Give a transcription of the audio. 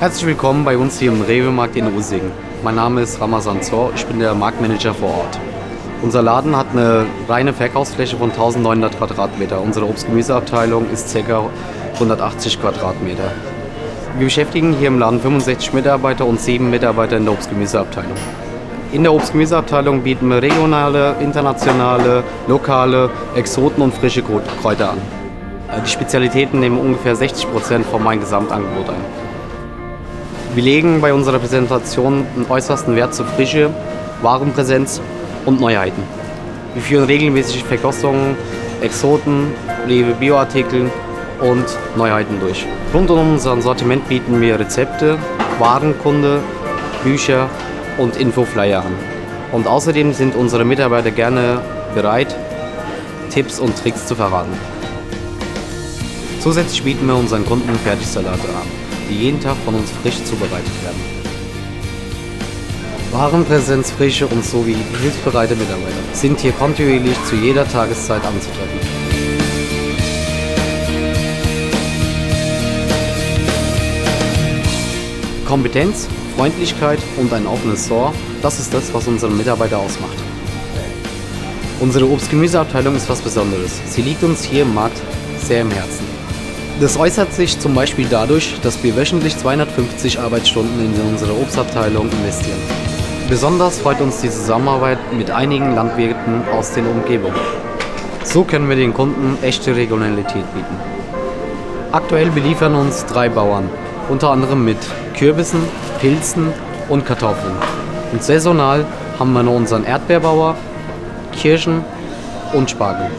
Herzlich willkommen bei uns hier im Rewe-Markt in Usingen. Mein Name ist Ramazan Zor, ich bin der Marktmanager vor Ort. Unser Laden hat eine reine Verkaufsfläche von 1900 Quadratmeter. Unsere Obst-Gemüseabteilung ist ca. 180 Quadratmeter. Wir beschäftigen hier im Laden 65 Mitarbeiter und 7 Mitarbeiter in der Obst-Gemüseabteilung. In der Obst-Gemüseabteilung bieten wir regionale, internationale, lokale, Exoten und frische Kräuter an. Die Spezialitäten nehmen ungefähr 60 Prozent von meinem Gesamtangebot ein. Wir legen bei unserer Präsentation einen äußersten Wert zur Frische, Warenpräsenz und Neuheiten. Wir führen regelmäßig Verkostungen, Exoten, Rewe Bioartikel und Neuheiten durch. Rund um unser Sortiment bieten wir Rezepte, Warenkunde, Bücher und Infoflyer an. Und außerdem sind unsere Mitarbeiter gerne bereit, Tipps und Tricks zu verraten. Zusätzlich bieten wir unseren Kunden Fertigsalate an, die jeden Tag von uns frisch zubereitet werden. Warenpräsenz, frische und sowie hilfsbereite Mitarbeiter sind hier kontinuierlich zu jeder Tageszeit anzutreffen. Kompetenz, Freundlichkeit und ein offenes Ohr, das ist das, was unsere Mitarbeiter ausmacht. Unsere Obst-Gemüseabteilung ist was Besonderes. Sie liegt uns hier im Markt sehr im Herzen. Das äußert sich zum Beispiel dadurch, dass wir wöchentlich 250 Arbeitsstunden in unsere Obstabteilung investieren. Besonders freut uns die Zusammenarbeit mit einigen Landwirten aus den Umgebungen. So können wir den Kunden echte Regionalität bieten. Aktuell beliefern uns drei Bauern, unter anderem mit Kürbissen, Pilzen und Kartoffeln. Und saisonal haben wir noch unseren Erdbeerbauer, Kirschen und Spargel.